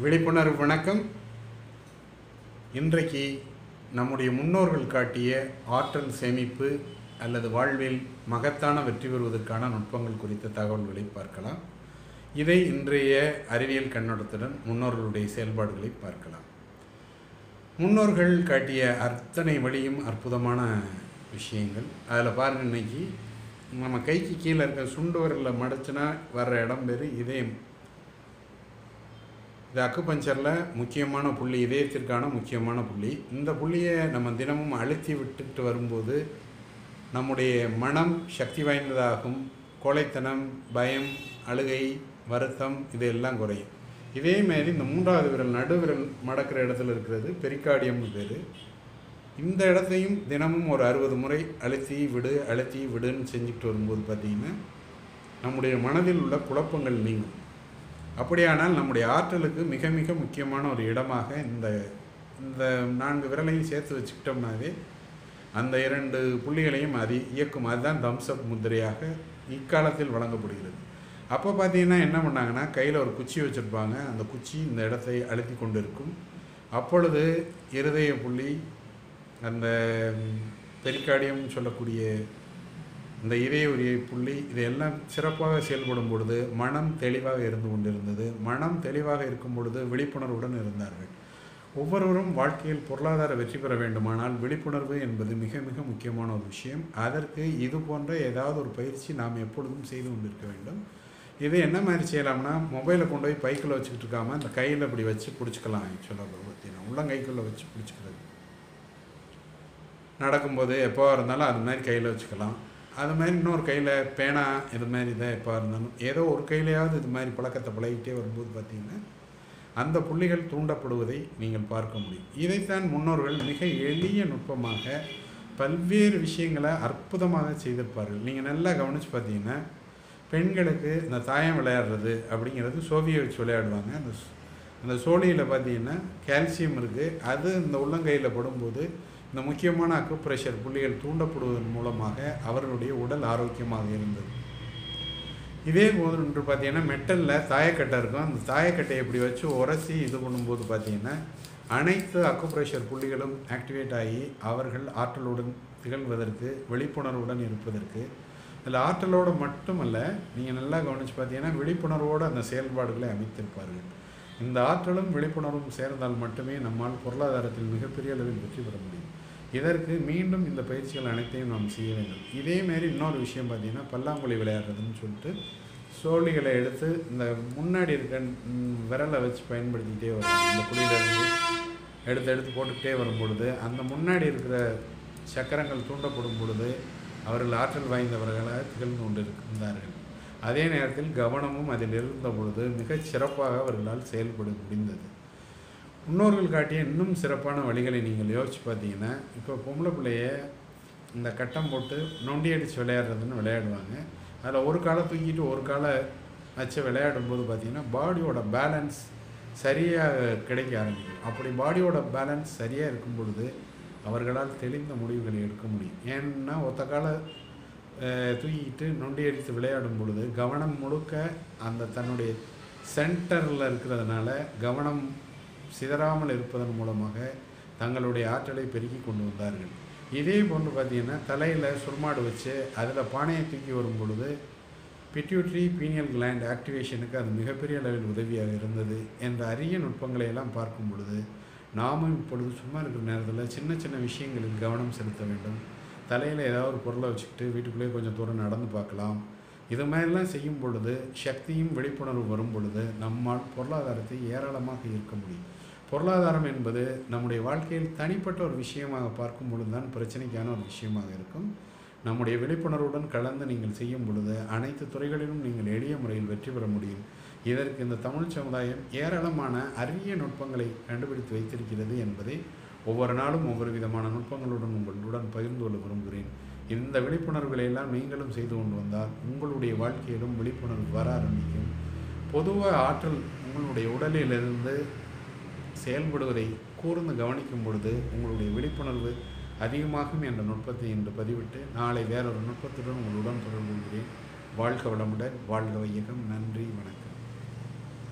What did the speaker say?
விழிப்புணர்வு வணக்கம். இன்றைக்கு நம்முடைய முன்னோர்கள் காட்டிய ஆற்றல் சேமிப்பு அல்லது வாழ்வில் மகத்தான வெற்றி பெறுவதற்கான நுட்பங்கள் குறித்த தகவல்களை பார்க்கலாம். இதை இன்றைய அறிவியல் கண்ணோட்டத்துடன் முன்னோர்களுடைய செயல்பாடுகளை பார்க்கலாம். முன்னோர்கள் காட்டிய அத்தனை வழியும் அற்புதமான விஷயங்கள். அதில் பாருங்க இன்னைக்கு நம்ம கைக்கு கீழே இருக்க சுண்டு விரலில் மடிச்சுனா வர்ற இடம் பேர் இதயம் இது அக்குபஞ்சரில் முக்கியமான புள்ளி இதயத்திற்கான முக்கியமான புள்ளி. இந்த புள்ளியை நம்ம தினமும் அழுத்தி விட்டுட்டு வரும்போது நம்முடைய மனம் சக்தி வாய்ந்ததாகும். கோழைத்தனம் பயம் அழுகை வருத்தம் இதெல்லாம் குறையும். இதே இந்த மூன்றாவது விரல் நடுவிரல் மடக்கிற இடத்துல இருக்கிறது பெரிக்காடியம் பேர். இந்த இடத்தையும் தினமும் ஒரு அறுபது முறை அழுத்தி விடு அழுத்தி விடுன்னு செஞ்சுக்கிட்டு வரும்போது பார்த்திங்கன்னா நம்முடைய மனதில் உள்ள குழப்பங்கள் நீங்கும். அப்படியானால் நம்முடைய ஆற்றலுக்கு மிக மிக முக்கியமான ஒரு இடமாக இந்த இந்த நான்கு விரலையும் சேர்த்து வச்சுக்கிட்டோம்னாவே அந்த இரண்டு புள்ளிகளையும் அது இயக்கும். அதுதான் தம்ஸ்அப் முத்திரையாக இக்காலத்தில் வழங்கப்படுகிறது. அப்போ பார்த்தீங்கன்னா என்ன பண்ணாங்கன்னா கையில் ஒரு குச்சி வச்சுருப்பாங்க. அந்த குச்சி இந்த இடத்தை அழுத்தி கொண்டு இருக்கும் அப்பொழுது இருதய புள்ளி அந்த பெரிக்காடியம் சொல்லக்கூடிய இந்த இதய உரிய புள்ளி இதையெல்லாம் சிறப்பாக செயல்படும் பொழுது மனம் தெளிவாக இருந்து கொண்டிருந்தது. மனம் தெளிவாக இருக்கும் பொழுது விழிப்புணர்வுடன் இருந்தார்கள். ஒவ்வொருவரும் வாழ்க்கையில் பொருளாதார வெற்றி பெற வேண்டுமானால் விழிப்புணர்வு என்பது மிக மிக முக்கியமான ஒரு விஷயம். அதற்கு இது போன்ற ஏதாவது ஒரு பயிற்சி நாம் எப்பொழுதும் செய்து கொண்டிருக்க வேண்டும். இது என்ன மாதிரி செய்யலாம்னா மொபைலை கொண்டு போய் பைக்கில் வச்சுக்கிட்டு இருக்காமல் இந்த கையில் இப்படி வச்சு பிடிச்சிக்கலாம். ஆக்சுவலாக பார்த்தீங்கன்னா உள்ளங்கைக்குள்ளே வச்சு பிடிச்சிக்கிறது. நடக்கும்போது எப்போ இருந்தாலும் அது மாதிரி கையில் வச்சுக்கலாம். அது மாதிரி இன்னொரு கையில் பேனா இது மாதிரி தான் எப்போ இருந்தாலும் ஏதோ ஒரு கையிலையாவது இது மாதிரி பழக்கத்தை பழகிட்டே வரும்போது பார்த்திங்கன்னா அந்த புள்ளிகள் தூண்டப்படுவதை நீங்கள் பார்க்க முடியும். இதைத்தான் முன்னோர்கள் மிக எளிய நுட்பமாக பல்வேறு விஷயங்களை அற்புதமாக செய்திருப்பார்கள். நீங்கள் நல்லா கவனித்து பார்த்தீங்கன்னா பெண்களுக்கு இந்த தாயம் விளையாடுறது அப்படிங்கிறது சோவியை வச்சு விளையாடுவாங்க. அந்த அந்த சோழியில் பார்த்தீங்கன்னா கால்சியம் இருக்குது அது இந்த உள்ளங்கையில் படும்போது இந்த முக்கியமான அக்குப்ரெஷர் புள்ளிகள் தூண்டப்படுவதன் மூலமாக அவர்களுடைய உடல் ஆரோக்கியமாக இருந்தது. இதே போது ஒன்று பார்த்தீங்கன்னா மெட்டலில் தாயக்கட்டை இருக்கும். அந்த தாயக்கட்டையை இப்படி வச்சு உரசி இது பண்ணும்போது பார்த்தீங்கன்னா அனைத்து அக்குப்ரெஷர் புள்ளிகளும் ஆக்டிவேட் ஆகி அவர்கள் ஆற்றலுடன் திகழ்வதற்கு விழிப்புணர்வுடன் இருப்பதற்கு அதில் ஆற்றலோடு மட்டுமல்ல நீங்கள் நல்லா கவனித்து பார்த்தீங்கன்னா விழிப்புணர்வோடு அந்த செயல்பாடுகளை அமைத்திருப்பார்கள். இந்த ஆற்றலும் விழிப்புணர்வும் சேர்ந்தால் மட்டுமே நம்மால் பொருளாதாரத்தில் மிகப்பெரிய அளவில் வெற்றி பெற முடியும். இதற்கு மீண்டும் இந்த பயிற்சிகள் அனைத்தையும் நாம் செய்ய வேண்டும். இதேமாரி இன்னொரு விஷயம் பார்த்திங்கன்னா பல்லாங்குழி விளையாடுறதுன்னு சொல்லிட்டு சோழிகளை எடுத்து இந்த முன்னாடி இருக்க விரலை வச்சு பயன்படுத்திக்கிட்டே வரும். இந்த குழியிலேருந்து எடுத்து எடுத்து போட்டுக்கிட்டே வரும் பொழுது அந்த முன்னாடி இருக்கிற சக்கரங்கள் தூண்டப்படும் பொழுது அவர்கள் ஆற்றல் வாய்ந்தவர்களாக திகழ்ந்து கொண்டு இருந்தார்கள் அதே நேரத்தில் கவனமும் அதில் இருந்த பொழுது மிகச் சிறப்பாக அவர்களால் செயல்பட முடிந்தது. முன்னோர்கள் காட்டிய இன்னும் சிறப்பான வழிகளை நீங்கள் யோசிச்சு பார்த்தீங்கன்னா இப்போ பொம்பளை பிள்ளைய இந்த கட்டம் போட்டு நொண்டி அடித்து விளையாடுறதுன்னு விளையாடுவாங்க. அதில் ஒரு காலை தூக்கிட்டு ஒரு காலை வச்சு விளையாடும்போது பார்த்தீங்கன்னா பாடியோட பேலன்ஸ் சரியாக கிடைக்க ஆரம்பிக்கும். அப்படி பாடியோட பேலன்ஸ் சரியாக இருக்கும் பொழுது அவர்களால் தெளிந்த முடிவுகளை எடுக்க முடியும். ஏன்னா ஒத்த காலை தூக்கிட்டு நொண்டி அடித்து விளையாடும் பொழுது கவனம் முழுக்க அந்த தன்னுடைய சென்டரில் இருக்கிறதுனால கவனம் சிதறாமல் இருப்பதன் மூலமாக தங்களுடைய ஆற்றலை பெருக்கி கொண்டு வந்தார்கள். இதே போன்று பார்த்தீங்கன்னா தலையில் சுருமாடு வச்சு அதில் பானையை தூக்கி வரும் பொழுது பிட்யூட்ரி பீனியல் கிளாண்ட் ஆக்டிவேஷனுக்கு அது மிகப்பெரிய அளவில் உதவியாக இருந்தது என்ற அரிய நுட்பங்களை எல்லாம் பார்க்கும் பொழுது நாமும் இப்பொழுது சும்மா இருக்கிற நேரத்தில் சின்ன சின்ன விஷயங்களில் கவனம் செலுத்த வேண்டும். தலையில் ஏதாவது ஒரு பொருளை வச்சுக்கிட்டு வீட்டுக்குள்ளேயே கொஞ்சம் தூரம் நடந்து பார்க்கலாம். இது மாதிரிலாம் செய்யும் பொழுது சக்தியும் விழிப்புணர்வு வரும் பொழுது நம்மால் பொருளாதாரத்தை ஏராளமாக இருக்க முடியும். பொருளாதாரம் என்பது நம்முடைய வாழ்க்கையில் தனிப்பட்ட ஒரு விஷயமாக பார்க்கும் பொழுது தான் பிரச்சனைக்கான ஒரு விஷயமாக இருக்கும். நம்முடைய விழிப்புணர்வுடன் கலந்து நீங்கள் செய்யும் பொழுது அனைத்து துறைகளிலும் நீங்கள் எளிய முறையில் வெற்றி பெற முடியும். இதற்கு இந்த தமிழ் சமுதாயம் ஏராளமான அரிய நுட்பங்களை கண்டுபிடித்து வைத்திருக்கிறது என்பதை ஒவ்வொரு நாளும் ஒவ்வொரு விதமான நுட்பங்களுடன் உங்களுடன் பகிர்ந்து கொள்ள விரும்புகிறேன். இந்த விழிப்புணர்வுகளை எல்லாம் நீங்களும் செய்து கொண்டு வந்தால் உங்களுடைய வாழ்க்கையிலும் விழிப்புணர்வு வர ஆரம்பிக்கும். பொதுவாக ஆற்றல் உங்களுடைய உடலிலிருந்து செயல்படுவதை கூர்ந்து கவனிக்கும் பொழுது உங்களுடைய விழிப்புணர்வு அதிகமாகும் என்ற நுட்பத்தை இன்று பதிவிட்டு நாளை வேறொரு நுட்பத்துடன் உங்களுடன் தொடர்பு கொள்கிறேன். வாழ்க வளமுடன் வாழ்க வையகம். நன்றி வணக்கம்.